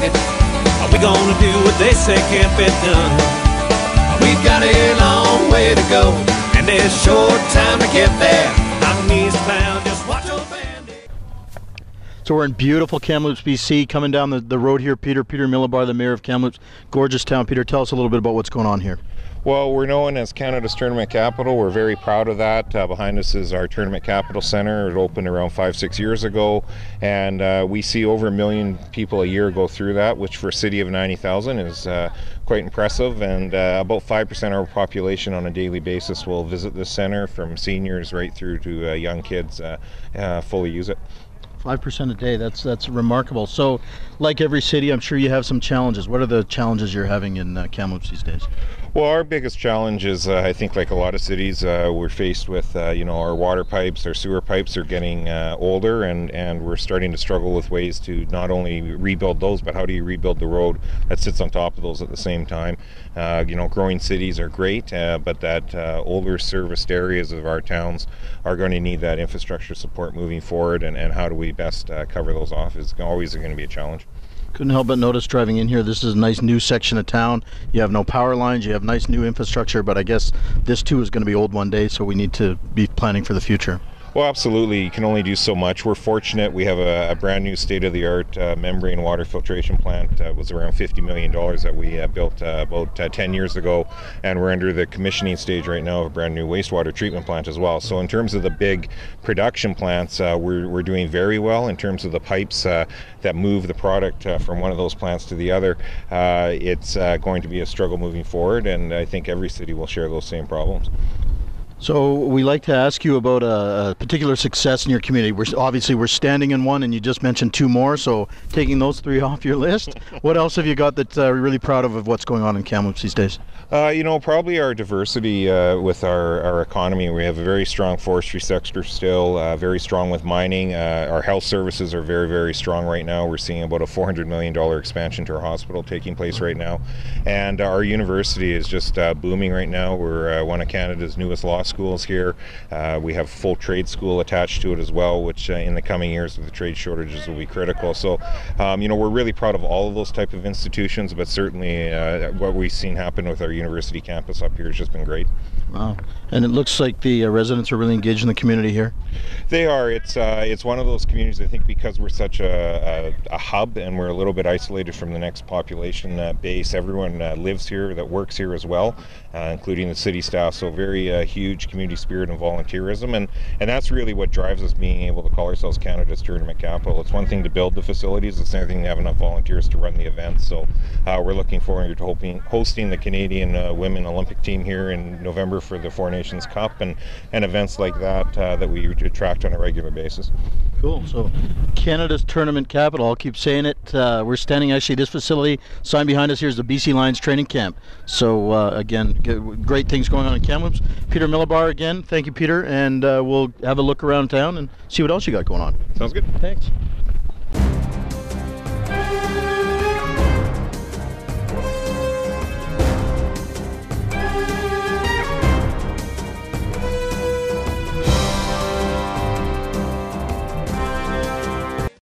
pocket. Are we gonna do what they say can't be done? We've got a long way to go, and there's short time to get there. I'm eastbound, We're in beautiful Kamloops, BC, coming down the, the road here. Peter, Peter Milobar, the mayor of Kamloops, gorgeous town. Peter, tell us a little bit about what's going on here. Well, we're known as Canada's Tournament Capital. We're very proud of that. Uh, behind us is our Tournament Capital Center. It opened around five, six years ago, and uh, we see over a million people a year go through that, which for a city of 90,000 is uh, quite impressive. And uh, about 5% of our population on a daily basis will visit the center, from seniors right through to uh, young kids, uh, fully use it. Five percent a day. That's that's remarkable. So, like every city, I'm sure you have some challenges. What are the challenges you're having in uh, Kamloops these days? Well, our biggest challenge is, uh, I think, like a lot of cities, uh, we're faced with, uh, you know, our water pipes, our sewer pipes are getting uh, older, and, and we're starting to struggle with ways to not only rebuild those, but how do you rebuild the road that sits on top of those at the same time? Uh, you know, growing cities are great, uh, but that older serviced areas of our towns are going to need that infrastructure support moving forward, and, and how do we best cover those off is always going to be a challenge. Couldn't help but notice driving in here. This is a nice new section of town. You have no power lines. You have nice new infrastructure, but I guess this too is going to be old one day, so we need to be planning for the future. Well, absolutely. You can only do so much. We're fortunate. We have a, a brand new state-of-the-art uh, membrane water filtration plant. Uh, was around $50 million that we uh, built uh, about uh, 10 years ago, and we're under the commissioning stage right now of a brand new wastewater treatment plant as well. So in terms of the big production plants, uh, we're, we're doing very well. In terms of the pipes that move the product from one of those plants to the other, it's going to be a struggle moving forward, and I think every city will share those same problems. So we like to ask you about a, a, particular success in your community. We're obviously we're standing in one, and you just mentioned two more. So taking those three off your list, what else have you got that uh, you're really proud of of what's going on in Kamloops these days? Uh, you know, probably our diversity uh, with our, our economy. We have a very strong forestry sector still, uh, very strong with mining. Uh, our health services are very, very strong right now. We're seeing about a $400 million expansion to our hospital taking place right now. And our university is just uh, booming right now. We're one of Canada's newest law schools here. we have full trade school attached to it as well, which in the coming years with the trade shortages will be critical. So, um, you know, we're really proud of all of those type of institutions, but certainly what we've seen happen with our university campus up here has just been great. Wow. And it looks like the uh, residents are really engaged in the community here. They are. It's uh, it's one of those communities. I think because we're such a, a, a hub and we're a little bit isolated from the next population uh, base. Everyone uh, lives here that works here as well, uh, including the city staff. So very uh, huge community spirit and volunteerism, and and that's really what drives us being able to call ourselves Canada's tournament capital. It's one thing to build the facilities. It's another thing to have enough volunteers to run the events. So uh, we're looking forward to hoping, hosting the Canadian uh, women Olympic team here in November for the Four Nations Cup and and events like that uh, that we attract on a regular basis. Cool. So, Canada's tournament capital. I'll keep saying it. Uh, we're standing actually this facility. Sign behind us here is the BC Lions training camp. So uh, again, great things going on in Kamloops. Peter Milobar again. Thank you, Peter, and uh, we'll have a look around town and see what else you got going on. Sounds good. Thanks.